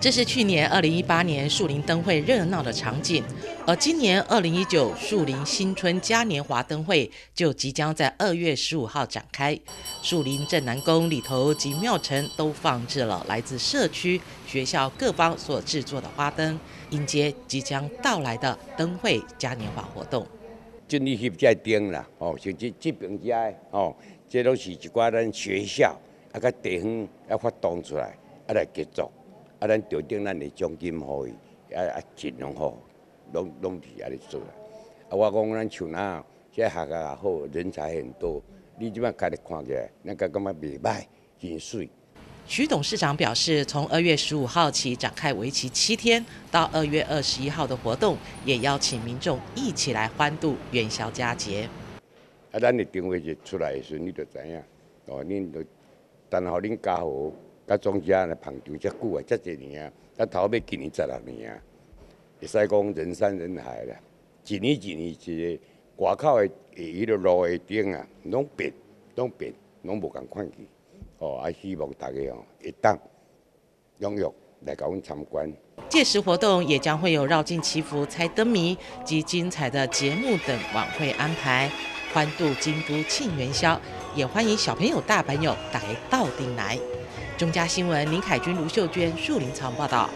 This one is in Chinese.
这是去年二零一八年树林灯会热闹的场景，而今年二零一九树林新春嘉年华灯会就即将在二月十五号展开。树林镇南宫里头及庙城都放置了来自社区、学校各方所制作的花灯，迎接即将到来的灯会嘉年华活动。尽力翕这灯啦，哦，像这这边遮哦，这拢是一寡咱学校啊个地方要发动出来啊来结作。啊，咱调定咱的奖金互伊，啊啊，尽量好，拢拢伫遐咧做啦。啊，我讲咱像那，即学校也好，人才很多。你即摆家己看起来，咱个感觉袂歹，真水。徐董事长表示，从二月十五号起展开为期七天，到二月二十一号的活动，也邀请民众一起来欢度元宵佳节。啊，咱的定位就出来的时候，你就知影，哦，恁就等候恁家好。甲庄家来捧场遮久啊，遮侪年啊，啊头尾今年十六年啊，会使讲人山人海啦。一年一年一个外口的迄个路的顶啊，拢变，拢变，拢无共款去。哦，啊希望大家哦，会当踊跃来搞阮参观。届时活动也将会有绕境祈福、猜灯谜及精彩的节目等晚会安排，欢度京都庆元宵，也欢迎小朋友、大朋友来到顶来。中嘉新闻林凯君、卢秀娟、树林藏报道。